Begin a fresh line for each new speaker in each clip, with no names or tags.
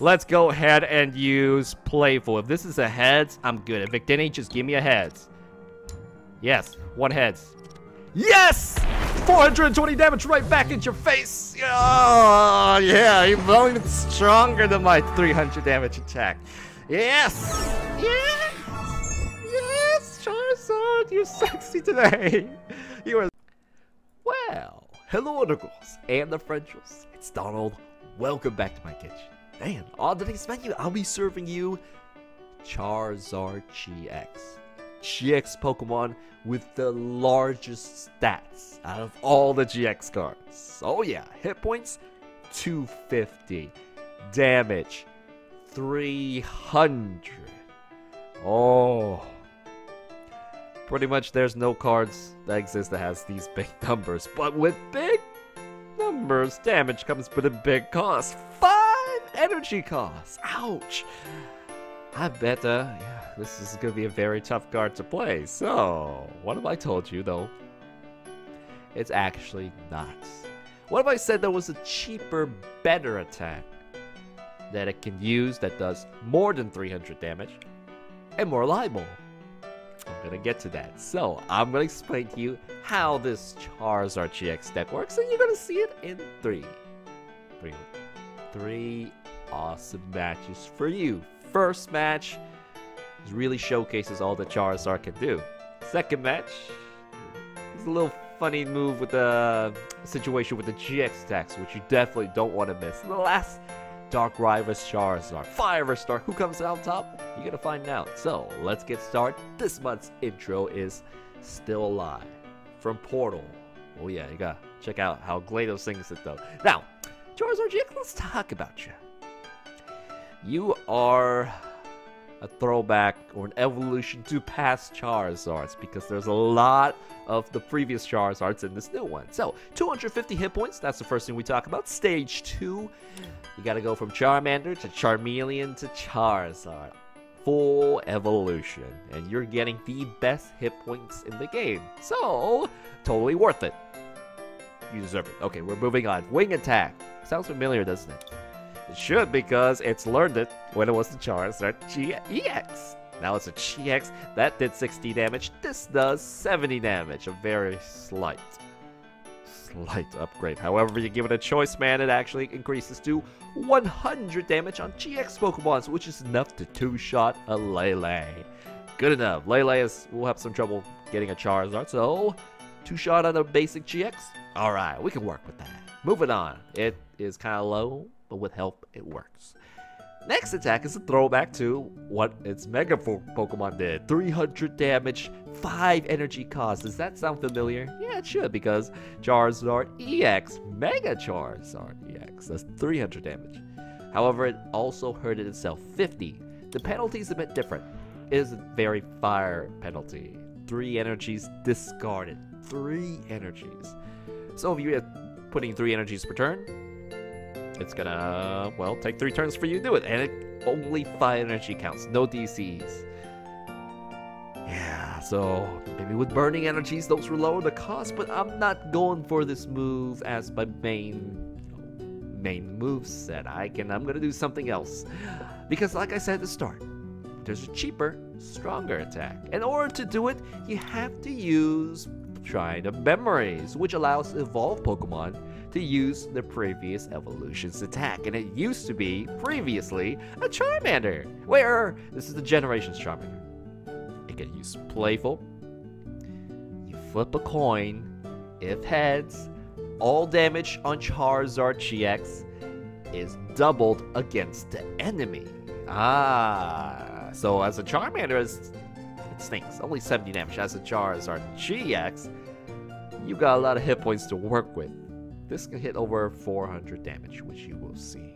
let's go ahead and use Playful. If this is a heads, I'm good. If Victini, just give me a heads. Yes, one heads. Yes! 420 damage right back in your face. Oh, yeah, you're even stronger than my 300 damage attack. Yes! Yes! Yes, Charizard, you're sexy today. You are... Well, hello, Undergirls and the Frenchels. It's Donald. Welcome back to my kitchen. And on today's menu, I'll be serving you Charizard GX. GX Pokemon with the largest stats out of all the GX cards. Oh yeah, hit points 250, damage 300. Oh. Pretty much there's no cards that exist that has these big numbers, but with big numbers, damage comes with a big cost. Energy costs. Ouch. I bet, uh, yeah, this is going to be a very tough card to play. So, what have I told you, though? It's actually not. What if I said there was a cheaper, better attack that it can use that does more than 300 damage and more reliable? I'm gonna get to that. So, I'm gonna explain to you how this Charizard GX deck works, and you're gonna see it in three, three, three awesome matches for you. First match really showcases all that Charizard can do. Second match is a little funny move with the situation with the GX attacks, which you definitely don't want to miss. And the last Darkrai's Charizard. Fire Star, who comes out top? You're gonna find out. So let's get started. This month's intro is Still Alive from Portal. Oh yeah, you gotta check out how GLaDOS sings it though. Now, Charizard GX, let's talk about you. You are a throwback or an evolution to past Charizards because there's a lot of the previous Charizards in this new one. So, 250 hit points, that's the first thing we talk about. Stage 2, you gotta go from Charmander to Charmeleon to Charizard. Full evolution, and you're getting the best hit points in the game. So, totally worth it. You deserve it. Okay, we're moving on. Wing attack. Sounds familiar, doesn't it? It should because it's learned it when it was the Charizard GX. Now it's a GX that did 60 damage. This does 70 damage. A very slight, slight upgrade. However, you give it a choice, man, it actually increases to 100 damage on GX Pokemons, which is enough to two-shot a Lele. Good enough. Lele is, will have some trouble getting a Charizard, so two-shot on a basic GX? Alright, we can work with that. Moving on. It is kind of low, but with help, it works. Next attack is a throwback to what its Mega Pokemon did. 300 damage, 5 energy cost. Does that sound familiar? Yeah, it should, because Charizard EX, Mega Charizard EX, that's 300 damage. However, it also hurted itself 50. The penalty is a bit different. It is a very fire penalty. 3 energies discarded. 3 energies. So if you're putting 3 energies per turn, it's gonna, well, take three turns for you to do it. And it only five energy counts, no DCs. Yeah, so maybe with burning energies, those will lower the cost, but I'm not going for this move as my main main move set. I can I'm gonna do something else. Because like I said at the start, there's a cheaper, stronger attack. In order to do it, you have to use Shrine of Memories, which allows evolved Pokemon to use the previous evolution's attack. And it used to be, previously, a Charmander, where this is the Generations Charmander. It can use Playful. You flip a coin. If heads, all damage on Charizard GX is doubled against the enemy. Ah, so as a Charmander, it stinks. Only 70 damage. As a Charizard GX, you got a lot of hit points to work with. This can hit over 400 damage, which you will see.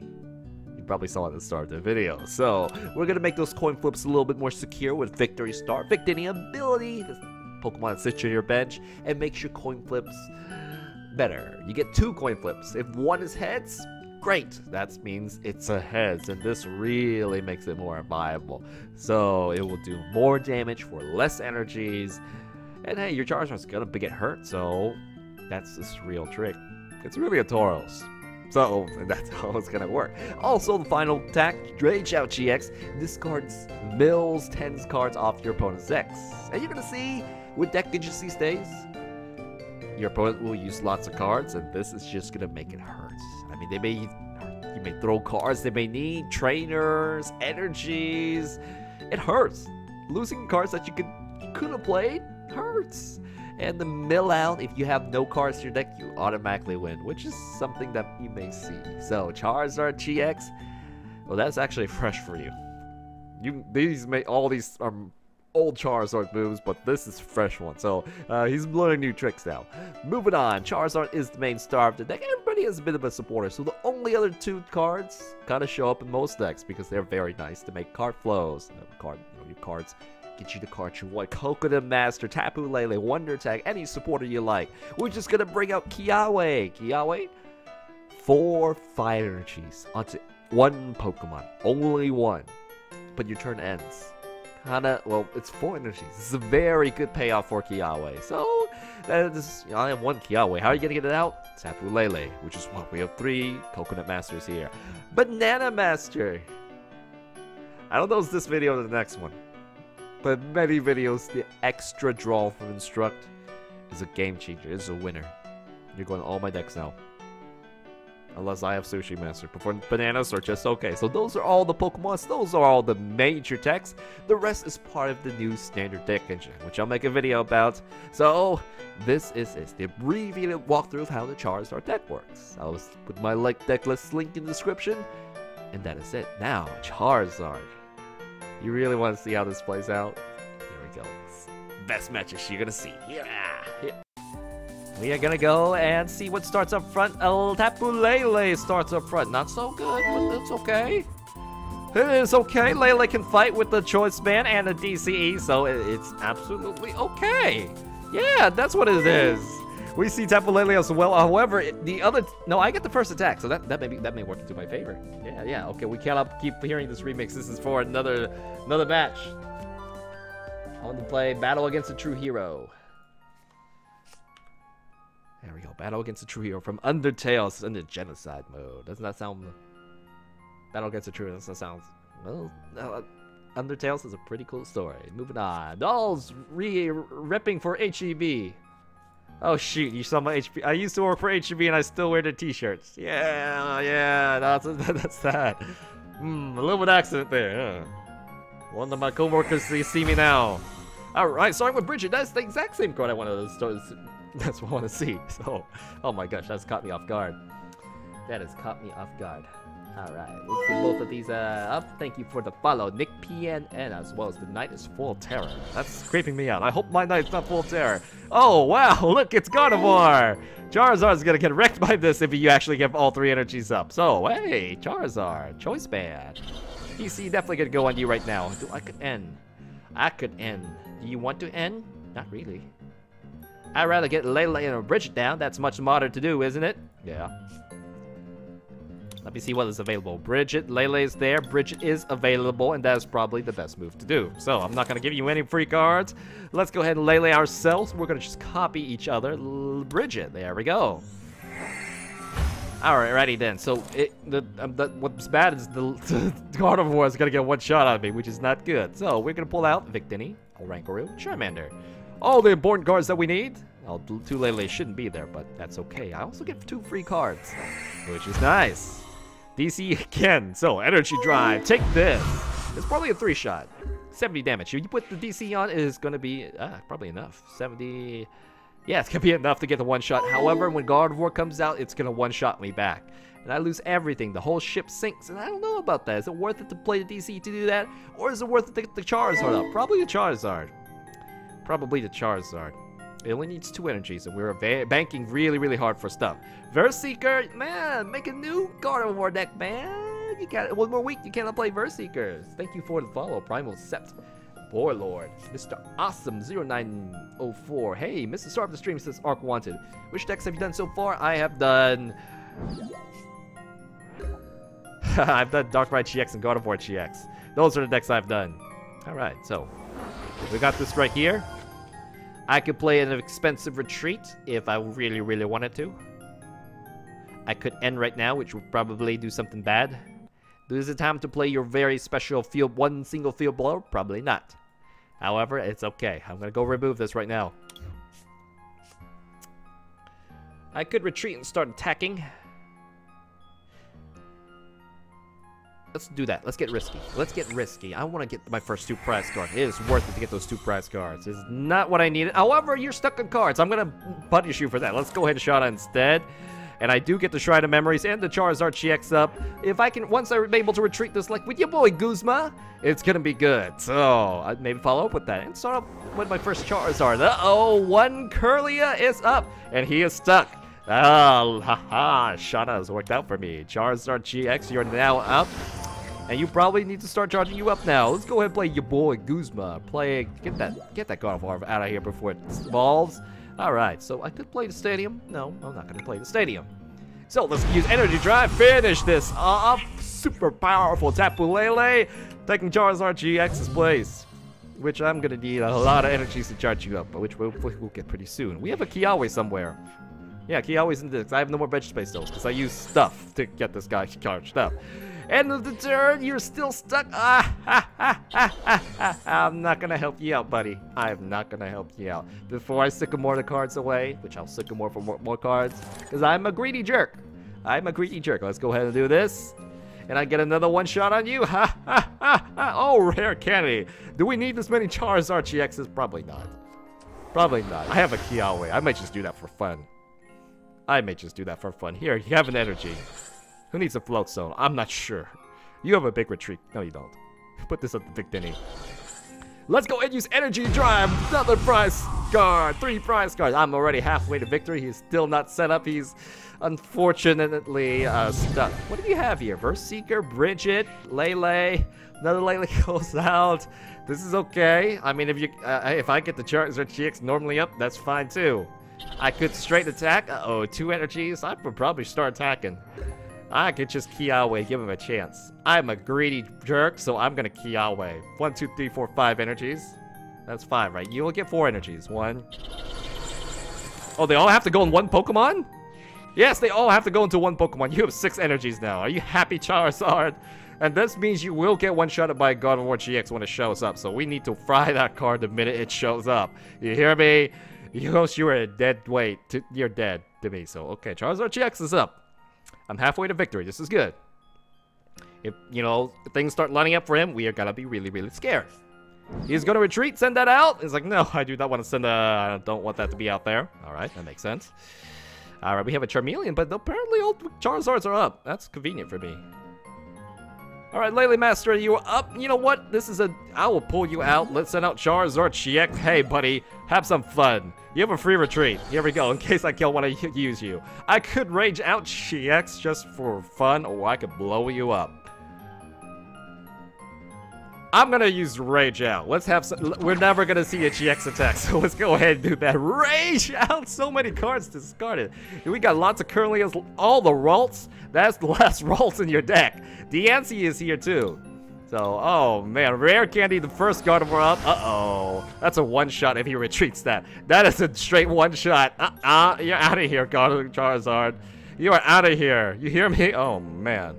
You probably saw at the start of the video. So, we're to make those coin flips a little bit more secure with Victory Star. Victini ability, this Pokemon sits on your bench, and makes your coin flips better. You get two coin flips. If one is heads, great. That means it's a heads, and this really makes it more viable. So, it will do more damage for less energies. And hey, your Charizard's gonna get hurt, so that's this real trick. It's really a Tauros. So that's how it's gonna work. Also, the final attack, Rage Out GX, discards mills tens cards off your opponent's decks. And you're gonna see, with deck digits these days, your opponent will use lots of cards, and this is just gonna make it hurt. I mean, they may you may throw cards they may need, trainers, energies. It hurts. Losing cards that you could you could have played hurts. And the mill out, if you have no cards in your deck, you automatically win, which is something that you may see. So Charizard GX, well, that's actually fresh for you. You these may all these are old Charizard moves, but this is fresh one. So uh, he's learning new tricks now. Moving on, Charizard is the main star of the deck. Everybody is a bit of a supporter, so the only other two cards kind of show up in most decks because they're very nice to make card flows. card, you know, your cards get you the card you want. Coconut Master, Tapu Lele, Wonder Tag, any supporter you like. We're just gonna bring out Kiawe. Kiawe, four fire energies onto one Pokemon, only one. But your turn ends. Kinda, well, it's four energies. This is a very good payoff for Kiawe. So, that is, I have one Kiawe. How are you gonna get it out? Tapu Lele, which is what we have three Coconut Masters here. Banana Master. I don't know if this video or the next one. But many videos, the extra draw from Instruct is a game changer. It's a winner. You're going all my decks now. Unless I have Sushi Master. Before bananas are just okay. So those are all the Pokemons. Those are all the major decks. The rest is part of the new standard deck engine, which I'll make a video about. So this is, is the abbreviated walkthrough of how the Charizard deck works. I'll put my like deck list link in the description. And that is it. Now, Charizard. You really want to see how this plays out? Here we go. Best matches you're gonna see. Yeah. yeah. We are gonna go and see what starts up front. El Tapu Lele starts up front. Not so good, but it's okay. It is okay. Lele can fight with the Choice Band and the DCE, so it's absolutely okay. Yeah, that's what it is. We see Tapu Lele as well. However, the other no, I get the first attack, so that that may be, that may work into my favor. Yeah, yeah. Okay, we cannot keep hearing this remix. This is for another another match. I want to play Battle Against a True Hero. There we go. Battle against a true hero from Undertale. The genocide mode. Doesn't that sound... Battle against a true hero. Doesn't that sound... Well, uh, Undertale is a pretty cool story. Moving on. Dolls re ripping for HEB. Oh shoot, you saw my HP. I used to work for HEB and I still wear the t-shirts. Yeah, yeah, that's that's that. Hmm, a little bit accident there, huh? One of my coworkers see, see me now. Alright, starting with Bridget. That's the exact same card I wanted to start. That's what I want to see. So, oh my gosh, that's caught me off guard. That has caught me off guard. Alright, let's get both of these uh, up. Thank you for the follow, Nick PNN, as well as the night is full of terror. That's creeping me out. I hope my night's not full of terror. Oh, wow, look, it's Gardevoir! Charizard's gonna get wrecked by this if you actually get all three energies up. So, hey, Charizard, Choice Band. PC definitely gonna go on you right now. I could end. I could end. Do you want to end? Not really. I'd rather get Lele and a Bridget down. That's much smarter to do, isn't it? Yeah. Let me see what is available. Bridget, Lele is there. Bridget is available, and that is probably the best move to do. So, I'm not going to give you any free cards. Let's go ahead and Lele ourselves. We're going to just copy each other. L Bridget, there we go. Alright, ready then. So, it, the, um, the, what's bad is the, Gardevoir is going to get one shot of me, which is not good. So, we're going to pull out Victini, Rankaroo, Charmander all the important cards that we need. Well, Tulele shouldn't be there, but that's okay. I also get two free cards, which is nice. DC again. So, Energy Drive. Take this. It's probably a three-shot. 70 damage. You put the DC on, it is going to be uh, probably enough. 70... Yeah, it's going to be enough to get the one-shot. However, when Gardevoir comes out, it's going to one-shot me back. And I lose everything. The whole ship sinks. And I don't know about that. Is it worth it to play the DC to do that? Or is it worth it to get the Charizard up? Probably the Charizard. Probably the Charizard. It only needs two energies, and we're banking really, really hard for stuff. VS Seeker, man, make a new Gardevoir deck, man. You got one more week, you cannot play VS Seekers. Thank you for the follow, Primal Sept. Warlord, Mr. Awesome 0904. Hey, Mr. Star of the Stream says Arc Wanted. Which decks have you done so far? I have done. I've done Darkrai GX and Gardevoir GX. Those are the decks I've done. Alright, so we got this right here. I could play an expensive retreat if I really, really wanted to. I could end right now, which would probably do something bad. This is the time to play your very special field, one single field blow? Probably not. However, it's okay. I'm gonna go remove this right now. I could retreat and start attacking. Let's do that. Let's get risky. Let's get risky. I want to get my first two prize cards. It is worth it to get those two prize cards. It's not what I needed. However, you're stuck on cards. I'm going to punish you for that. Let's go ahead and shot instead. And I do get the Shrine of Memories and the Charizard GX up. If I can, once I'm able to retreat this like with your boy Guzma, it's gonna be good. So, I maybe follow up with that and start off with my first Charizard. Uh-oh, one Kirlia is up, and he is stuck. Ah, Oh, haha, Shauna has worked out for me. Charizard GX, you're now up. And you probably need to start charging you up now. Let's go ahead and play your boy Guzma. Play, get that, get that War out of here before it evolves. All right, so I could play the stadium. No, I'm not gonna play the stadium. So let's use Energy Drive, finish this off. Super powerful Tapu Lele, taking Charizard GX's place. Which I'm gonna need a lot of energies to charge you up, but which we'll, we'll get pretty soon. We have a Kiawe somewhere. Yeah, Kiawe's in this. I have no more veg space though, because I use stuff to get this guy charged up. End of the turn, you're still stuck. Ah, ha, ha, ha, ha, I'm not gonna help you out, buddy. I'm not gonna help you out. Before I sycamore the cards away, which I'll sycamore for more, more cards, because I'm a greedy jerk. I'm a greedy jerk. Let's go ahead and do this. And I get another one shot on you. Ha ha ha ha. Oh, rare candy. Do we need this many Charizard GXs? Probably not. Probably not. I have a Kiawe. I might just do that for fun. I may just do that for fun. Here, you have an energy. Who needs a Float Stone? I'm not sure. You have a big retreat. No, you don't. Put this at the Big Denny. Let's go and use Energy Drive. Another prize card. Three prize cards. I'm already halfway to victory. He's still not set up. He's unfortunately uh, stuck. What do you have here? VS Seeker, Bridget, Lele. Another Lele goes out. This is okay. I mean, if you uh, if I get the Charizard GX normally up, that's fine too. I could straight attack. Uh oh two energies. I would probably start attacking. I could just Kiawe, give him a chance. I'm a greedy jerk, so I'm gonna Kiawe. One, two, three, four, five energies. That's five, right? You will get four energies. One. Oh, they all have to go in one Pokemon? Yes, they all have to go into one Pokemon. You have six energies now. Are you happy, Charizard? And this means you will get one-shotted by Gardevoir GX when it shows up. So we need to fry that card the minute it shows up. You hear me? You you are a dead weight. You're dead to me. So, okay, Charizard GX is up. I'm halfway to victory. This is good. If, you know, things start lining up for him, we are gonna be really, really scared. He's gonna retreat, send that out. He's like, no, I do not want to send a, I don't want that to be out there. All right, that makes sense. All right, we have a Charmeleon, but apparently all Charizards are up. That's convenient for me. All right, Lele Master, you up. You know what? This is a, I will pull you out. Let's send out Charizard GX. Hey, buddy, have some fun. You have a free retreat. Here we go, in case I kill want to use you. I could rage out GX just for fun, or I could blow you up. I'm gonna use Rage Out. Let's have some, we're never gonna see a GX attack, so let's go ahead and do that. Rage Out! So many cards discarded. We got lots of Kirlias, all the Ralts. That's the last Ralts in your deck. Diancie is here too. So, oh man, Rare Candy, the first War up. Uh-oh. That's a one-shot if he retreats that. That is a straight one-shot. Uh-uh, you're out of here, of Charizard. You are out of here. You hear me? Oh, man.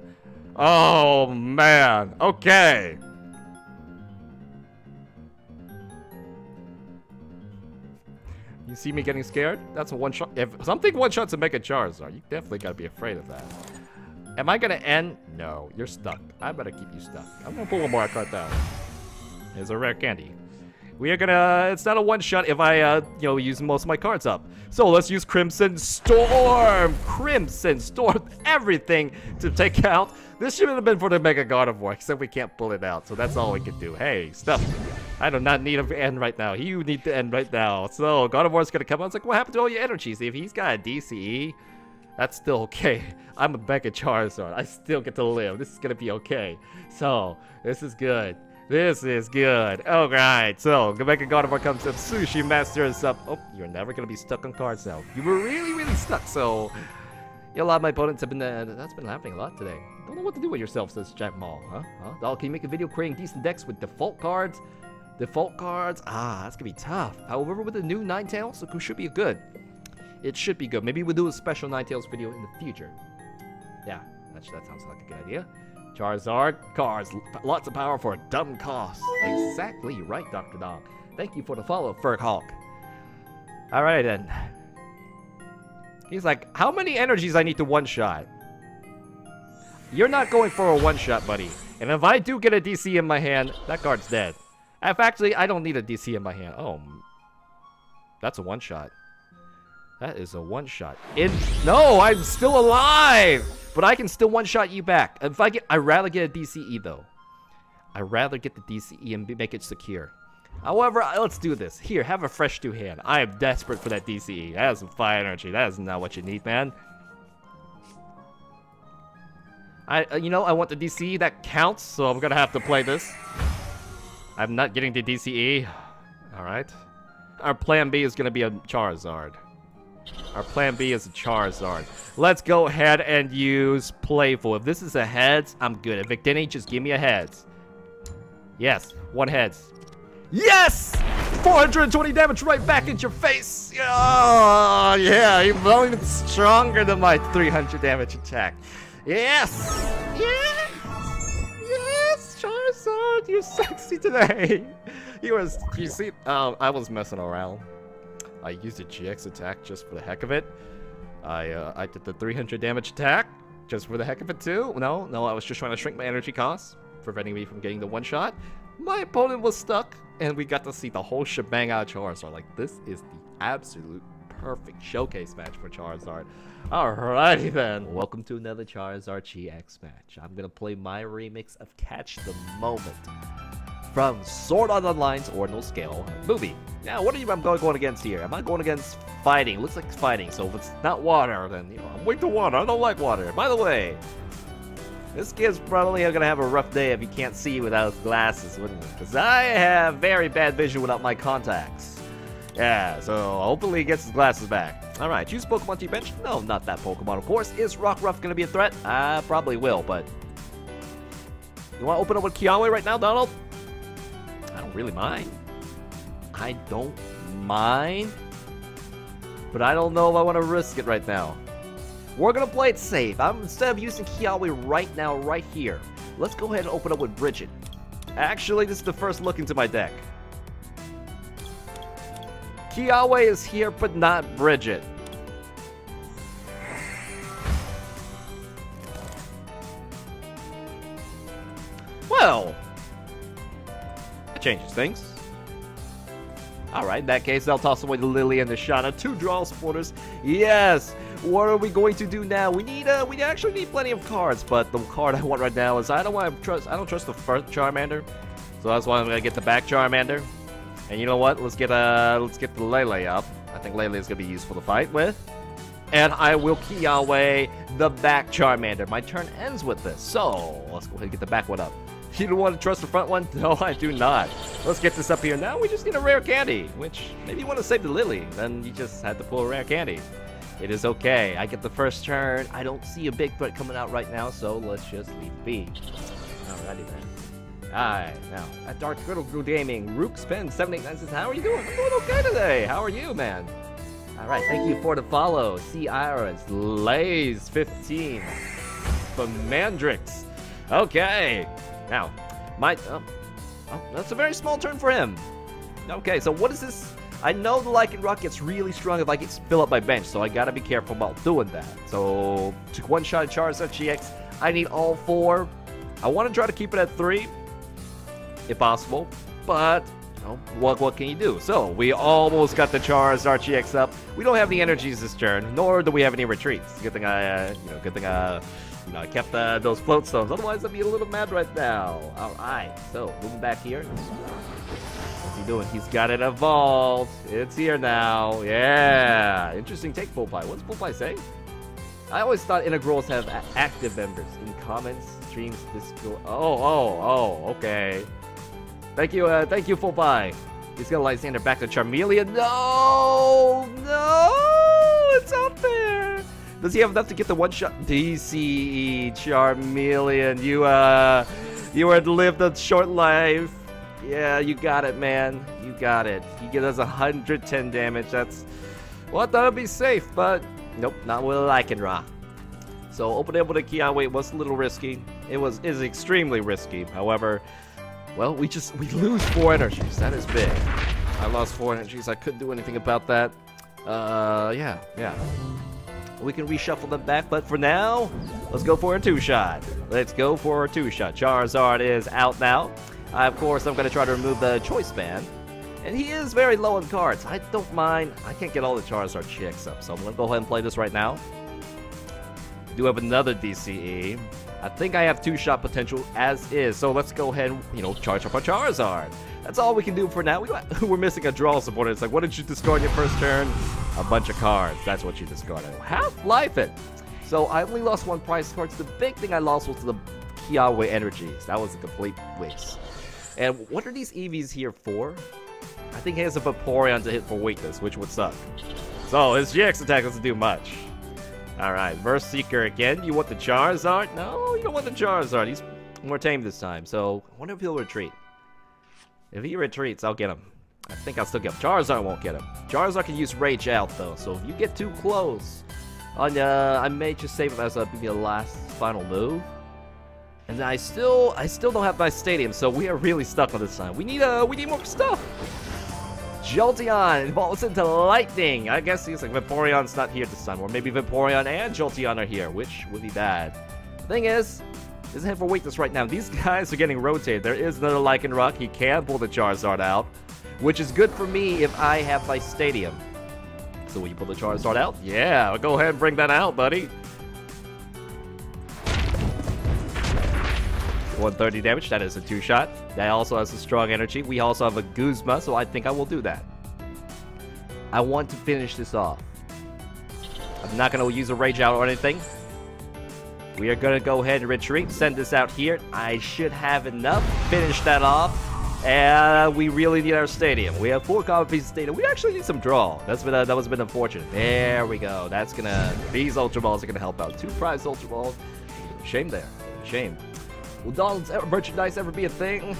Oh, man. Okay. You see me getting scared? That's a one-shot. If something one-shots a Mega Charizard, you definitely gotta be afraid of that. Am I gonna end? No, you're stuck. I better keep you stuck. I'm gonna pull one more card down. It's a rare candy. We are gonna, it's not a one shot if I, uh, you know, use most of my cards up. So let's use Crimson Storm! Crimson Storm, everything to take out. This should have been for the Mega War, except we can't pull it out, so that's all we can do. Hey, stuff. I do not need to end right now. You need to end right now. So, Gardevoir is gonna come out. It's like, what happened to all your energies? If he's got a DCE, that's still okay. I'm a Becca Charizard. I still get to live. This is gonna be okay. So, this is good. This is good. Alright, so Mega Gardevoir comes up. Sushi Master is up. Oh, you're never gonna be stuck on cards now. You were really, really stuck, so... Yeah, a lot of my opponents have been, uh, that's been happening a lot today. Don't know what to do with yourself, says Jack Mall, huh? huh? Doll, can you make a video creating decent decks with default cards? Default cards? Ah, that's gonna be tough. However, with the new Ninetales, it should be good. It should be good. Maybe we'll do a special Ninetales video in the future. Yeah, that, that sounds like a good idea. Charizard, cars, lots of power for a dumb cost. Exactly right, Dr. Dog. Thank you for the follow, Ferghulk. Alright then. He's like, how many energies I need to one-shot? You're not going for a one-shot, buddy. And if I do get a DC in my hand, that card's dead. If actually, I don't need a DC in my hand. Oh, that's a one-shot. That is a one-shot. In No, I'm still alive! But I can still one-shot you back. If I get, I'd rather get a DCE, though. I'd rather get the DCE and make it secure. However, let's do this. Here, have a fresh two hand. I am desperate for that DCE. That is some fire energy. That is not what you need, man. I, uh, you know, I want the DCE. That counts, so I'm gonna have to play this. I'm not getting the DCE. Alright. Our plan B is gonna be a Charizard. Our plan B is a Charizard. Let's go ahead and use Playful. If this is a heads, I'm good. If it didn't, just give me a heads. Yes, one heads. Yes! 420 damage right back in your face! Oh, yeah, you're even stronger than my 300 damage attack. Yes! Yes! Charizard, you're sexy today! You was, you see, um, I was messing around. I used a GX attack just for the heck of it. I, uh, I did the 300 damage attack just for the heck of it too. No, no, I was just trying to shrink my energy costs, preventing me from getting the one shot. My opponent was stuck, and we got to see the whole shebang out of Charizard. Like, this is the absolute perfect showcase match for Charizard. Alrighty then. Welcome to another Charizard GX match. I'm gonna play my remix of Catch the Moment from Sword Art Online's Ordinal Scale movie. Now, what are you I'm going against here? Am I going against fighting? Looks like fighting, so if it's not water, then, you know, I'm weak to water. I don't like water. By the way, this kid's probably gonna have a rough day if he can't see without glasses, wouldn't he? Because I have very bad vision without my contacts. Yeah, so hopefully he gets his glasses back. Alright, choose Pokemon to bench? No, not that Pokemon, of course. Is Rockruff gonna be a threat? I probably will, but... You wanna open up with Kiawe right now, Donald? I don't really mind. I don't mind. But I don't know if I want to risk it right now. We're gonna play it safe. I'm instead of using Kiawe right now, right here. Let's go ahead and open up with Bridget. Actually, this is the first look into my deck. Kiawe is here, but not Bridget. Well, that changes things. Alright, in that case, I'll toss away the Lillie and the Shauna. Two draw supporters. Yes! What are we going to do now? We need uh we actually need plenty of cards, but the card I want right now is I don't want to trust I don't trust the first Charmander. So that's why I'm gonna get the back Charmander. And you know what? Let's get uh let's get the Lele up. I think Lele is gonna be useful to fight with. And I will Kiawe the back Charmander. My turn ends with this. So let's go ahead and get the back one up. You don't want to trust the front one? No, I do not. Let's get this up here. Now we just need a rare candy, which maybe you want to save the Lillie. Then you just had to pull a rare candy. It is okay. I get the first turn. I don't see a big threat coming out right now, so let's just leave be. Alrighty then. Alright, now, at Dark Integral Gaming, Rook Spin 789 says, How are you doing? I'm doing okay today. How are you, man? Alright, thank you for the follow. C. Iris, Lays 15, Mandrix. Okay. Now, my... Oh, oh, that's a very small turn for him. Okay, so what is this? I know the Lycanroc gets really strong if I get fill up my bench, so I gotta be careful about doing that. So, to one-shot at Charizard GX, I need all four. I want to try to keep it at three, if possible, but you know, what what can you do? So we almost got the Charizard GX up. We don't have any energies this turn, nor do we have any retreats. Good thing I, uh, you know, good thing uh, you know, I kept uh, those float stones. Otherwise, I'd be a little mad right now. All right, so moving back here What's he doing? He's got it evolved. It's here now. Yeah. Interesting take, Pie. What's Pie say? I always thought Integrals have active members in comments, streams, Discord. Oh, oh, oh, okay. Thank you, uh, thank you, Pie. He's gonna Lysander back to Charmeleon. No! No! It's up there! Does he have enough to get the one shot? DCE Charmeleon, you, uh, you had lived a short life. Yeah, you got it, man. You got it. He does 110 damage. That's... Well, thought it'd be safe, but... Nope, not with a Lycanroc. So opening up with a Kiawe was a little risky. It was is extremely risky. However, well, we just we lose four energies. That is big. I lost four energies. I couldn't do anything about that. Uh, yeah, yeah. We can reshuffle them back, but for now, let's go for a two-shot. Let's go for a two-shot. Charizard is out now. I, of course, I'm going to try to remove the Choice Band. And he is very low on cards. I don't mind. I can't get all the Charizard checks up, so I'm going to go ahead and play this right now. Do have another DCE. I think I have two-shot potential as is, so let's go ahead and, you know, charge up our Charizard. That's all we can do for now. We, we're missing a draw support. It's like, what did you discard your first turn? A bunch of cards. That's what you discarded. Half-Life it! So I only lost one prize card. The big thing I lost was the Kiawe energies. That was a complete waste. And what are these Eevees here for? I think he has a Vaporeon to hit for weakness, which would suck. So his GX attack doesn't do much. Alright, VS Seeker again. You want the Charizard? No, you don't want the Charizard. He's more tame this time. So, I wonder if he'll retreat. If he retreats, I'll get him. I think I'll still get him. Charizard won't get him. Charizard can use Rage Out, though. So, if you get too close, on, uh, I may just save it as a, maybe a last final move. And I still, I still don't have my stadium, so we are really stuck on this time. We need, uh, we need more stuff. Jolteon evolves into Lightning. I guess he's like Vaporeon's not here this time, or maybe Vaporeon and Jolteon are here, which would be bad. Thing is, isn't it for weakness right now? These guys are getting rotated. There is another Lycanroc. He can pull the Charizard out, which is good for me if I have my Stadium. So will you pull the Charizard out? Yeah, go ahead and bring that out, buddy. 130 damage, that is a two-shot. That also has a strong energy. We also have a Guzma, so I think I will do that. I want to finish this off. I'm not going to use a Rage Out or anything. We are going to go ahead and retreat, send this out here. I should have enough. Finish that off. And we really need our stadium. We have four copies of stadium. We actually need some draw. That's been uh, that was been unfortunate. There we go. That's gonna these ultra balls are gonna help out. Two prize ultra balls. Shame there. Shame. Will Donald's merchandise ever be a thing?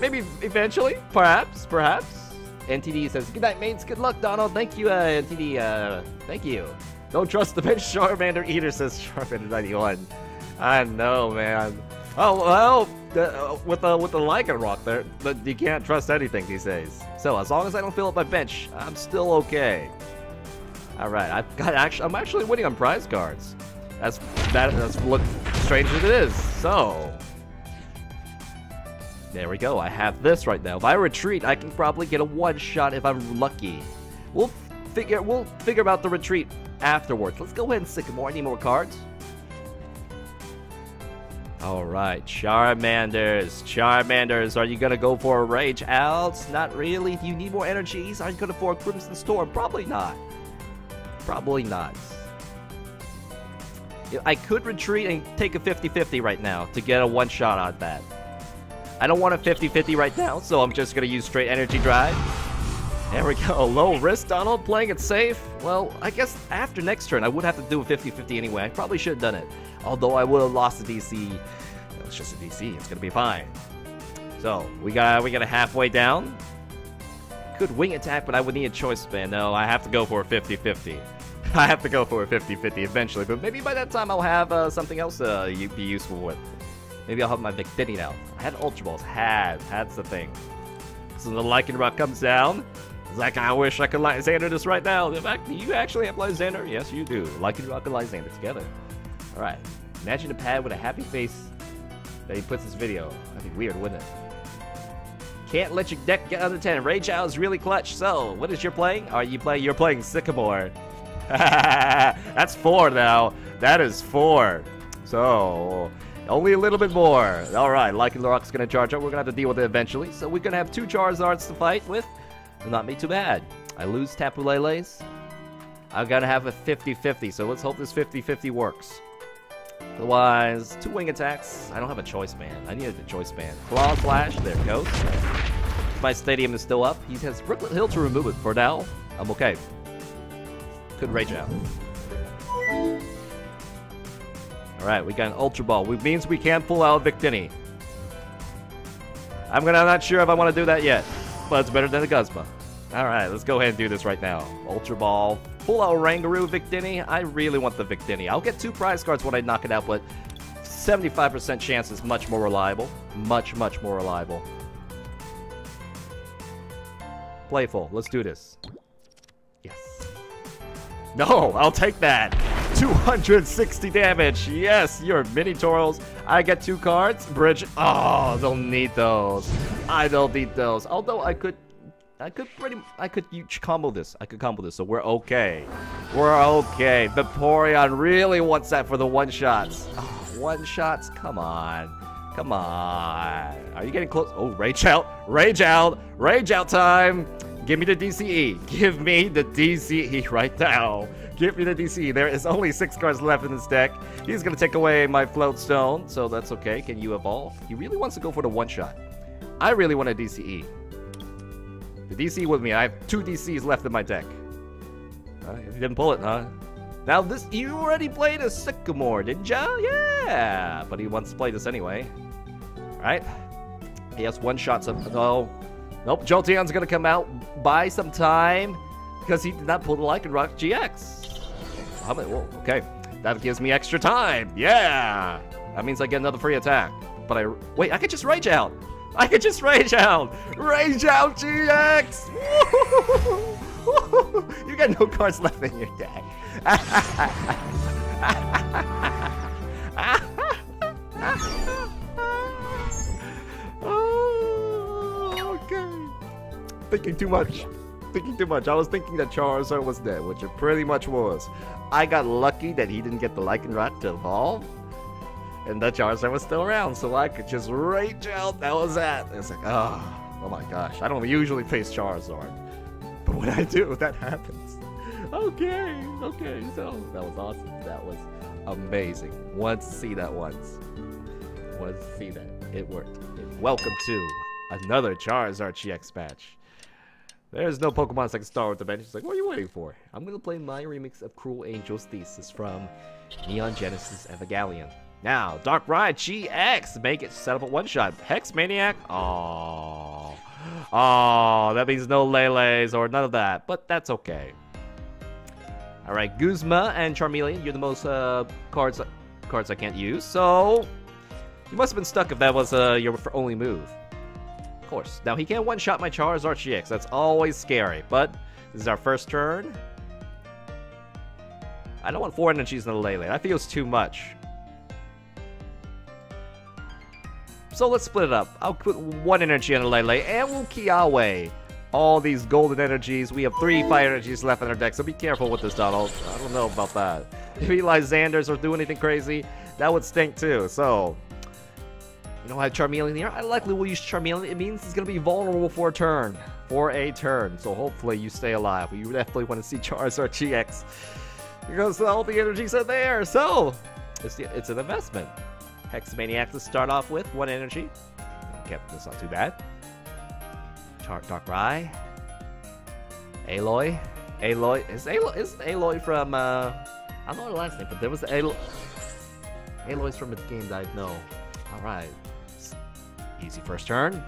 Maybe eventually. Perhaps. Perhaps. NTD says, Good night, mates. Good luck, Donald. Thank you, uh, NTD. Uh, thank you. Don't trust the bench. Charmander Eater says Charmander 91. I know, man. Oh, well, uh, with the with the Lycanroc there, you can't trust anything these days. So as long as I don't fill up my bench, I'm still okay. All right, I've got actually, I'm actually winning on prize cards. That's that. That's what strange as it is. So there we go. I have this right now. If I retreat, I can probably get a one shot if I'm lucky. We'll figure. We'll figure out the retreat afterwards. Let's go ahead and Sycamore. I need more cards. Alright, Charmanders. Charmanders, are you gonna go for a Rage Out? Not really. Do you need more energies? Are you gonna for a Crimson Storm? Probably not. Probably not. I could retreat and take a 50-50 right now to get a one-shot on that. I don't want a 50-50 right now, so I'm just gonna use straight energy drive. There we go. Low risk, Donald, playing it safe. Well, I guess after next turn, I would have to do a 50-50 anyway. I probably should have done it. Although I would have lost the DC. It's just a DC. It's gonna be fine. So we got we got a halfway down. Good wing attack, but I would need a Choice Band. No, I have to go for a 50-50. I have to go for a 50-50 eventually, but maybe by that time I'll have uh, something else uh, you'd be useful with. Maybe I'll have my Victini now. I had Ultra Balls. Had. That's the thing. So the Lycanroc comes down. It's like, I wish I could Lysander this right now. In fact, do you actually have Lysander? Yes, you do. Lycanroc and Lysander together. Alright. Imagine a pad with a happy face that he puts this video. That'd be weird, wouldn't it? Can't let your deck get under 10. Rage Out is really clutch. So, what is your playing? Are you playing? You're playing Sycamore. That's four now. That is four. So, only a little bit more. Alright, Lycanroc's gonna charge up. We're gonna have to deal with it eventually. So, we're gonna have two Charizards to fight with. Not be too bad. I lose Tapu Leles. I'm gonna have a 50-50, so let's hope this 50-50 works. Otherwise, two wing attacks. I don't have a Choice Band. I needed a Choice Band. Claw Slash, there it goes. My stadium is still up. He has Brooklet Hill to remove it. For now, I'm okay. Could rage out. Alright, we got an Ultra Ball, which means we can pull out Victini. I'm gonna I'm not sure if I want to do that yet, but it's better than the Guzma. Alright, let's go ahead and do this right now. Ultra Ball. Pull out Rangaroo Victini. I really want the Victini. I'll get two prize cards when I knock it out, but 75% chance is much more reliable. Much, much more reliable. Playful. Let's do this. No, I'll take that. 260 damage. Yes, you're mini Tauros. I get two cards. Bridge. Oh, don't need those. I don't need those. Although I could I could pretty, I could combo this. I could combo this, so we're okay. We're okay. Vaporeon really wants that for the one-shots. Oh, one-shots? Come on. Come on. Are you getting close? Oh, rage out. Rage out. Rage out time. Give me the DCE. Give me the DCE right now. Give me the DCE. There is only six cards left in this deck. He's going to take away my Float Stone, so that's okay. Can you evolve? He really wants to go for the one-shot. I really want a DCE. The DCE with me. I have two DCs left in my deck. Uh, you didn't pull it, huh? Now this, you already played a Sycamore, didn't ya? Yeah, but he wants to play this anyway. All right. He has one shots of, no. Nope, Jolteon's gonna come out, by some time, because he did not pull the Lycanroc GX. How oh, many, whoa, okay. That gives me extra time, yeah! That means I get another free attack. But I, wait, I could just Rage Out. I could just rage out! Rage out GX! you got no cards left in your deck. Thinking too much. Thinking too much. I was thinking that Charizard was dead, which it pretty much was. I got lucky that he didn't get the Lycanroc to evolve and that Charizard was still around, so I could just rage out. That was that. It's like, oh, oh my gosh. I don't usually face Charizard, but when I do, that happens. Okay, okay. So that was awesome. That was amazing. Wanted to see that once. Wanted to see that. It worked. Welcome to another Charizard GX patch. There's no Pokemon can start with the bench. It's like, what are you waiting for? I'm gonna play my remix of Cruel Angel's Thesis from Neon Genesis Evangelion. Now, Darkrai GX, make it set up a one-shot. Hex Maniac, oh, oh, that means no Lele's or none of that, but that's okay. All right, Guzma and Charmeleon, you're the most uh, cards cards I can't use, so you must have been stuck if that was uh, your only move. Course. Now, he can't one-shot my Charizard GX. That's always scary, but this is our first turn. I don't want four energies in the Lele. That feels too much. So let's split it up. I'll put one energy on the Lele, and we'll all these golden energies. We have three fire energies left in our deck, so be careful with this, Donald. I don't know about that. If Eli Xanders or do anything crazy, that would stink too. So, know, I have Charmeleon here. I likely will use Charmeleon. It means it's going to be vulnerable for a turn. For a turn. So hopefully you stay alive. You definitely want to see Charizard GX. Because all the energies are there. So, it's, it's an investment. Hex Maniac to start off with, one energy. Okay, that's not too bad. Dark Darkrai. Aloy. Aloy. Is Aloy, is Aloy from, uh, I don't know the last name, but there was Aloy. Aloy's from a game that I know. Alright. Easy first turn.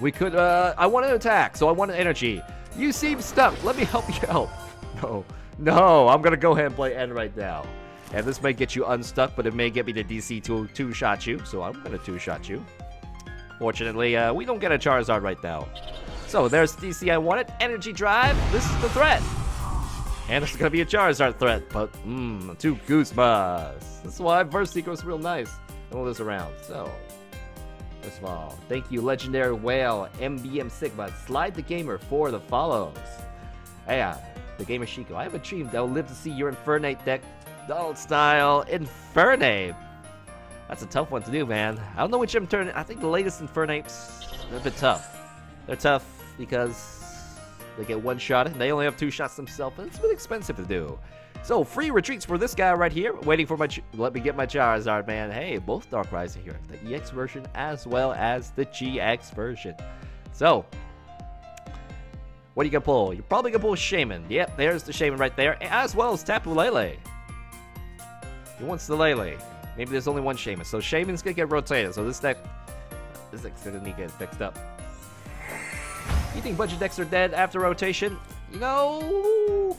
We could, uh, I want an attack, so I want an energy. You seem stuck. Let me help you out. No. No, I'm gonna go ahead and play N right now. And this may get you unstuck, but it may get me to DC to two-shot you, so I'm going to two-shot you. Fortunately, uh, we don't get a Charizard right now. So there's DC I wanted. Energy Drive. This is the threat. And this is going to be a Charizard threat, but mmm, two Guzmas. This is why VS Seeker real nice. All this around. So, of all, thank you, Legendary Whale, MBM Sigma, Slide the Gamer for the follows. Uh, the Gamer Shiko, I have a dream that will live to see your Infernape deck Donald style Infernape. That's a tough one to do, man. I don't know which I'm turning. I think the latest Infernapes are a bit tough. They're tough because they get one shot and they only have two shots themselves, and it's a bit expensive to do. So, free retreats for this guy right here. Waiting for my... Let me get my Charizard, man. Hey, both Darkrai's are here. The EX version as well as the GX version. So, what are you to pull? You're probably to pull Shaymin. Yep, there's the Shaymin right there. As well as Tapu Lele. He wants the Lele. Maybe there's only one Shaymin. So Shaymin's gonna get rotated. So this deck, this deck's gonna need to get fixed up. You think budget decks are dead after rotation? Know,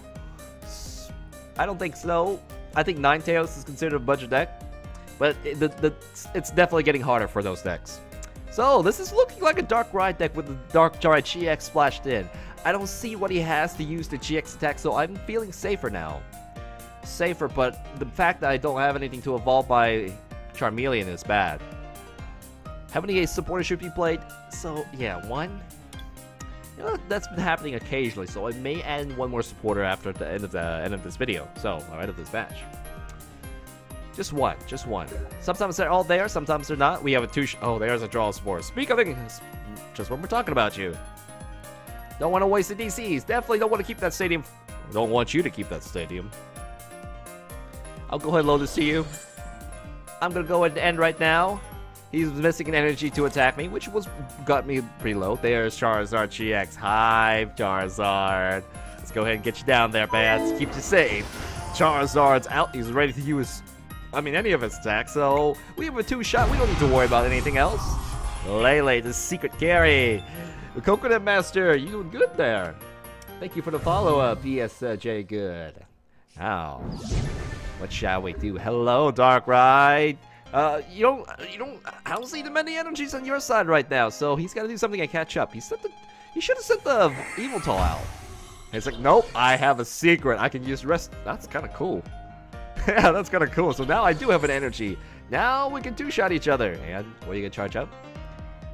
I don't think so. I think Nine Ninetales is considered a budget deck, but it, the, the, it's definitely getting harder for those decks. So, this is looking like a Darkrai deck with the Darkrai GX splashed in. I don't see what he has to use the GX attack, so I'm feeling safer now. Safer, but the fact that I don't have anything to evolve by Charmeleon is bad. How many supporters should be played? So, yeah, one. Know, that's been happening occasionally, so I may add one more supporter after the end of the end of this video. So, or end of this match. Just one, just one. Sometimes they're all there, sometimes they're not. We have a two. oh, there's a draw spore. Speak of things, just when we're talking about you. Don't want to waste the DCs. Definitely don't want to keep that stadium. Don't want you to keep that stadium. I'll go ahead and load this to you. I'm gonna go ahead and end right now. He's missing an energy to attack me, which was got me pretty low. There's Charizard GX. Hi, Charizard. Let's go ahead and get you down there, Bats. Keep you safe. Charizard's out. He's ready to use I mean, any of his attacks, so we have a two-shot. We don't need to worry about anything else. Lele, the secret carry. The Coconut Master, you doing good there. Thank you for the follow-up, BSJ uh, Good. Now, what shall we do? Hello, Darkrai. Uh, you don't, you don't, I don't see the many energies on your side right now, so he's got to do something to catch up. He sent the, he should have sent the Yveltal out. He's like, nope, I have a secret. I can use rest. That's kind of cool. yeah, that's kind of cool. So now I do have an energy. Now we can two-shot each other. And what are you to charge up?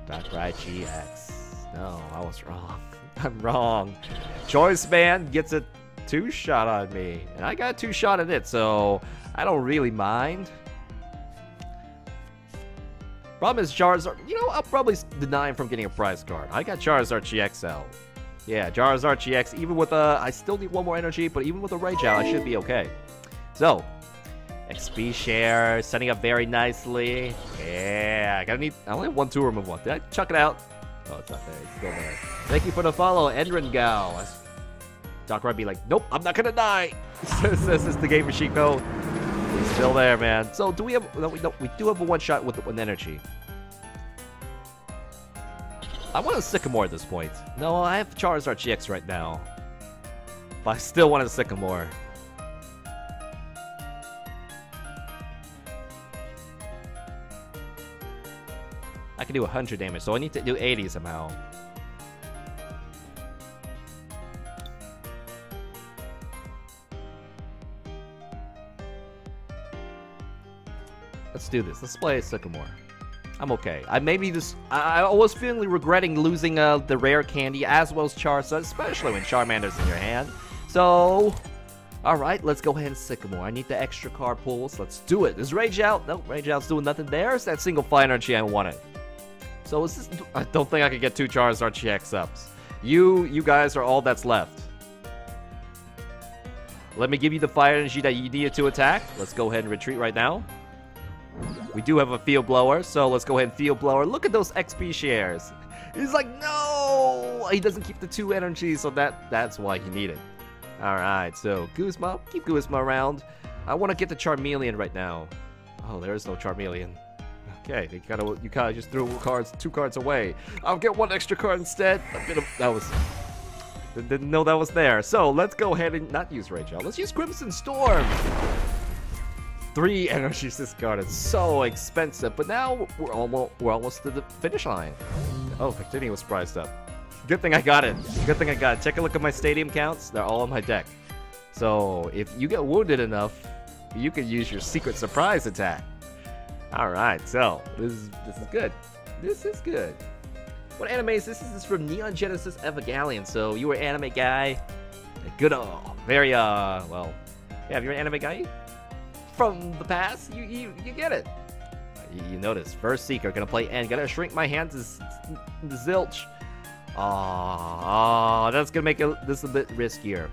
Darkrai GX. No, I was wrong. I'm wrong. Choice Band gets a two-shot on me. And I got two-shot at it, so I don't really mind. Problem is Charizard, you know, I'll probably deny him from getting a prize card. I got Charizard GXL. Yeah, Charizard GX, even with a, I still need one more energy, but even with a Rage Out, I should be okay. So, XP share, setting up very nicely. Yeah, I gotta need, I only have one tour remove one. Did I chuck it out? Oh, it's not there, it's still there. Thank you for the follow, Endringao. Darkrai be like, nope, I'm not gonna die. this is the game machine code. He's still there, man. So do we have, no, we, no, we do have a one shot with, an energy. I want a Sycamore at this point. No, I have Charizard GX right now. But I still want a Sycamore. I can do 100 damage, so I need to do 80 somehow. Let's do this. Let's play Sycamore. I'm okay. I maybe just I, I was feeling regretting losing uh, the rare candy as well as Charizard, especially when Charmander's in your hand. So, all right, let's go ahead and Sycamore. I need the extra card pulls. Let's do it. Is Rage out? No, Rage out's doing nothing. There's that single fire energy I wanted. So is this, I don't think I could get two Charizard GX ups. You, you guys are all that's left. Let me give you the fire energy that you needed to attack. Let's go ahead and retreat right now. We do have a field blower, so let's go ahead and field blower. Look at those XP shares. He's like, no! He doesn't keep the two energies, so that that's why he needed. Alright, so Guzma, keep Guzma around. I want to get the Charmeleon right now. Oh, there is no Charmeleon. Okay, you kind of you kind of just threw cards, two cards away. I'll get one extra card instead. Of that was didn't know that was there. So let's go ahead and not use Rachel. Let's use Crimson Storm. Three energies discarded. So expensive, but now we're almost we're almost to the finish line. Oh, Victini was priced up. Good thing I got it. Good thing I got it. Take a look at my stadium counts. They're all on my deck. So if you get wounded enough, you can use your secret surprise attack. All right, so this is this is good. This is good. What anime is this? This is from Neon Genesis Evangelion. So you were an anime guy. Good, uh, very uh, well, yeah. If you're an anime guy from the past, you you, you get it. You, you notice VS Seeker gonna play N. Gonna shrink my hands to zilch. Ah, that's gonna make it, this a bit riskier.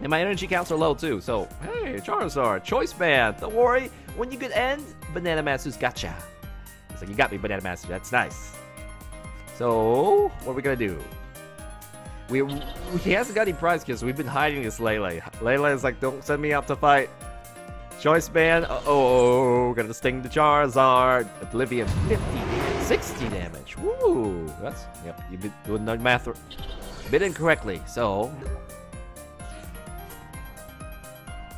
And my energy counts are low too, so hey, Charizard, Choice Band, don't worry, when you get end, Banana Master's gotcha. He's like, you got me, Banana Master, that's nice. So, what are we gonna do? We, he hasn't got any prize kills, we've been hiding this Lele. Lele is like, don't send me out to fight. Choice Band, uh oh, gonna sting the Charizard. Oblivion 50 60 damage. Woo! That's, yep, you've been doing the math a bit incorrectly. So,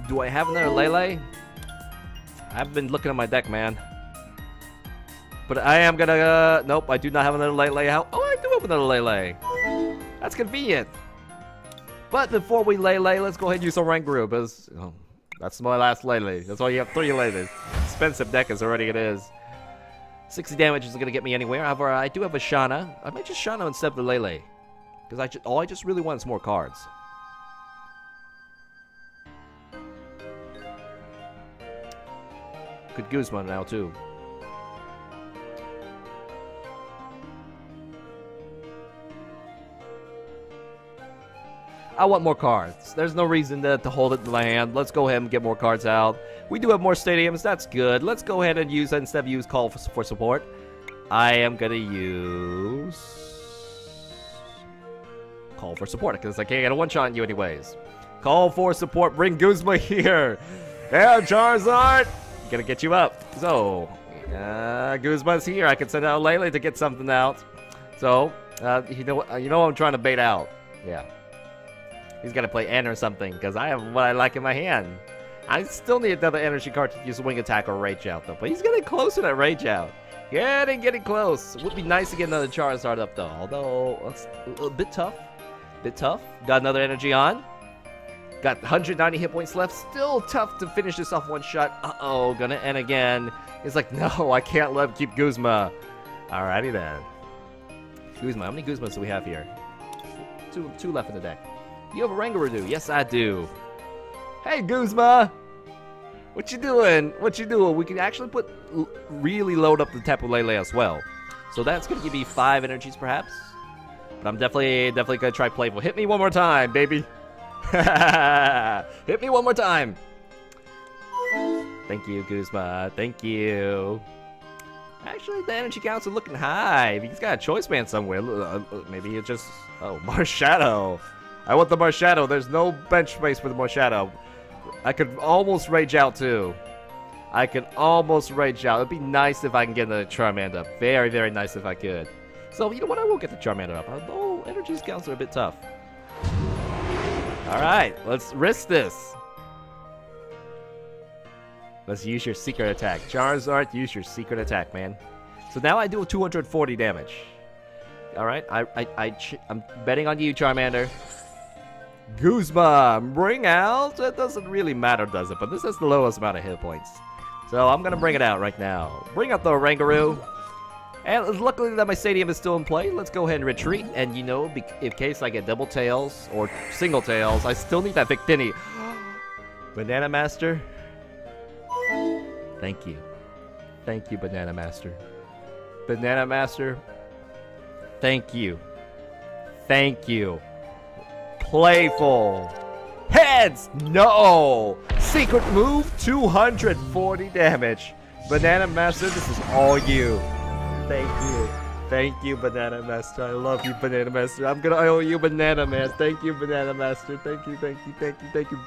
do I have another Lele? I've been looking at my deck, man. But I am gonna, uh, nope, I do not have another Lele out. Oh, I do have another Lele. That's convenient. But before we Lele, let's go ahead and use some Oranguru, because oh, that's my last Lele. That's why you have three Leles. Expensive deck is already it is. 60 damage isn't going to get me anywhere. However, I do have a Shauna. I might just Shauna instead of the Lele. Because I all I just really want is more cards. Good Guzma now, too. I want more cards. There's no reason to, to hold it in my hand. Let's go ahead and get more cards out. We do have more stadiums. That's good. Let's go ahead and use, instead of use call for, for support, I am going to use call for support because I can't get a one-shot on you anyways. Call for support. Bring Guzma here. Yeah, Charizard. Gonna get you up. So, uh, Guzma's here. I can send out Lele to get something out. So, uh, you know, you know, I'm trying to bait out. Yeah. He's got to play N or something, because I have what I like in my hand. I still need another energy card to use Wing Attack or Rage Out, though. But he's getting close to Rage Out. Getting, getting close. Would be nice to get another Charizard up, though. Although, it's a bit tough. Bit tough. Got another energy on. Got 190 hit points left. Still tough to finish this off one shot. Uh-oh, gonna end again. He's like, no, I can't let him keep Guzma. Alrighty then. Guzma, how many Guzmas do we have here? Two, two left in the deck. You have a Oranguru? Yes, I do. Hey, Guzma! What you doing? What you doing? We can actually put really load up the Tapu Lele as well. So that's gonna give me five energies, perhaps. But I'm definitely, definitely gonna try playful. Hit me one more time, baby. Hit me one more time. Thank you, Guzma. Thank you. Actually, the energy counts are looking high. He's got a choice band somewhere. Uh, maybe it's just... Oh, Marshadow. I want the Marshadow. There's no bench space for the Marshadow. I could almost rage out too. I could almost rage out. It'd be nice if I can get the Charmander. Very, very nice if I could. So, you know what? I will get the Charmander up. Although, energy scouts are a bit tough. Alright, let's risk this. Let's use your secret attack. Charizard, use your secret attack, man. So now I do 240 damage. Alright, I, I, I, I'm betting on you, Charmander. Guzma, bring out. It doesn't really matter, does it? But this has the lowest amount of hit points. So I'm to bring it out right now. Bring out the Oranguru. And luckily that my stadium is still in play, let's go ahead and retreat. And you know, in case I get double tails or single tails, I still need that Victini. Banana Master. Thank you. Thank you, Banana Master. Banana Master. Thank you. Thank you. Playful. Heads! No! Secret move, 240 damage. Banana Master, this is all you. Thank you. Thank you, Banana Master. I love you, Banana Master. I'm gonna owe you, Banana Man. Thank you, Banana Master. Thank you, thank you, thank you, thank you.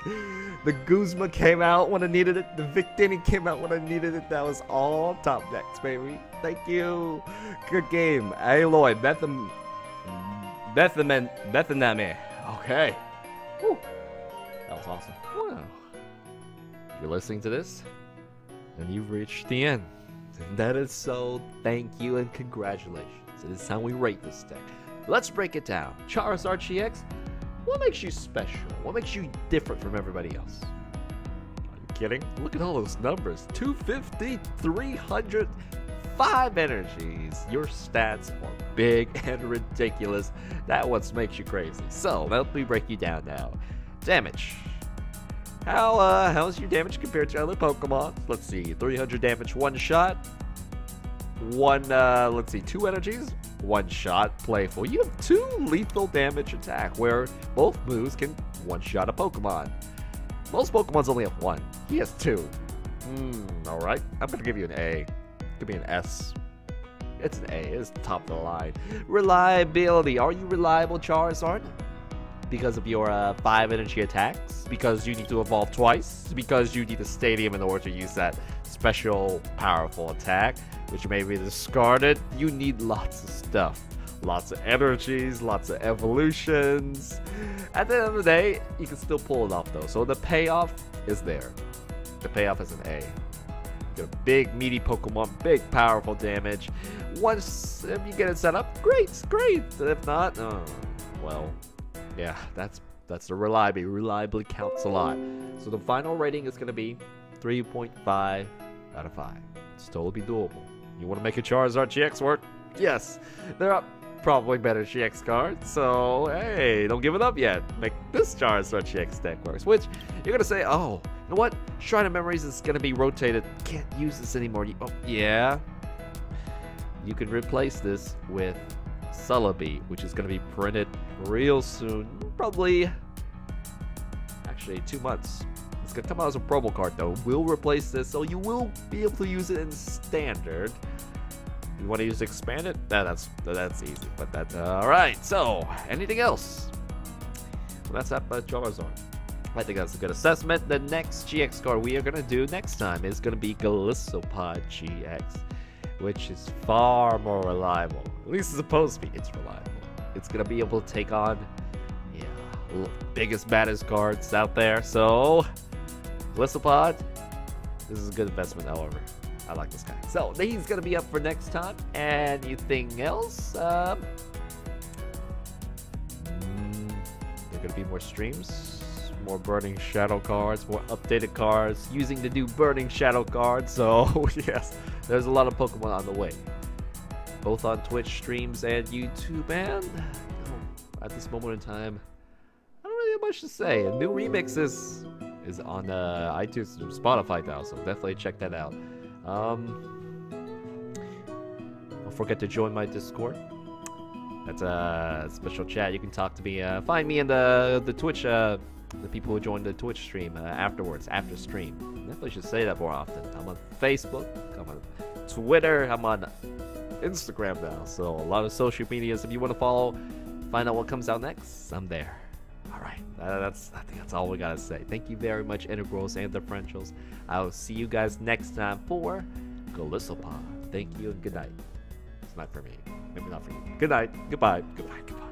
The Guzma came out when I needed it. The Victini came out when I needed it. That was all top decks, baby. Thank you. Good game. Aloy, Bethem... Bethem... Bethename. Okay. Woo. That was awesome. Wow. You're listening to this, and you've reached the end. And that is so thank you and congratulations. It is time we rate this deck. Let's break it down. Charizard GX, what makes you special? What makes you different from everybody else? Are you kidding? Look at all those numbers. 250, 300, 5 energies. Your stats are big and ridiculous. That what makes you crazy. So, let me break you down now. Damage. How, uh, how's your damage compared to other Pokemon? Let's see, 300 damage one shot. One, uh, let's see, two energies, one shot, playful. You have two lethal damage attack, where both moves can one-shot a Pokemon. Most Pokemons only have one. He has two. Hmm, alright. I'm gonna give you an A. Could be an S. It's an A. It's top of the line. Reliability. Are you reliable, Charizard? Because of your uh, 5 energy attacks? Because you need to evolve twice? Because you need a stadium in order to use that special powerful attack? which may be discarded. You need lots of stuff. Lots of energies, lots of evolutions. At the end of the day, you can still pull it off though. So the payoff is there. The payoff is an A. Big meaty Pokemon, big powerful damage. Once if you get it set up, great, great. If not, oh, well, yeah, that's that's the reliably. Reliably counts a lot. So the final rating is gonna be 3.5 out of 5. It's totally doable. You want to make a Charizard GX work? Yes. There are probably better GX cards, so hey, don't give it up yet. Make this Charizard GX deck works. Which, you're gonna say, oh, you know what? Shrine of Memories is gonna be rotated. Can't use this anymore. Oh, yeah. You can replace this with Celebi, which is gonna be printed real soon. Probably, actually, two months. It's gonna come out as a promo card though. We'll replace this, so you will be able to use it in standard. You want to use expanded? Nah, that's that's easy. But that's uh, all right. So, anything else? Well, that's that uh, Charizard. I think that's a good assessment. The next GX card we are gonna do next time is gonna be Golisopod GX, which is far more reliable. At least it's supposed to be. It's reliable. It's gonna be able to take on, yeah, biggest baddest cards out there. So Golisopod, this is a good investment, however. I like this guy. So, he's going to be up for next time. Anything else? Um, mm, there going to be more streams, more Burning Shadow cards, more updated cards, using the new Burning Shadow card. So, yes, there's a lot of Pokemon on the way. Both on Twitch streams and YouTube. And oh, at this moment in time, I don't really have much to say. New remixes is on uh, iTunes and Spotify now, so definitely check that out. Um, don't forget to join my Discord. That's a special chat. You can talk to me. Uh, find me in the the Twitch. Uh, the people who joined the Twitch stream uh, afterwards, after stream. Definitely should say that more often. I'm on Facebook. I'm on Twitter. I'm on Instagram now. So a lot of social medias. If you want to follow, find out what comes out next, I'm there. All right, that's I think that's all we gotta say. Thank you very much, integrals and differentials. I'll see you guys next time for Golisopod. Thank you and good night. It's not for me. Maybe not for you. Good night. Goodbye. Goodbye. Goodbye.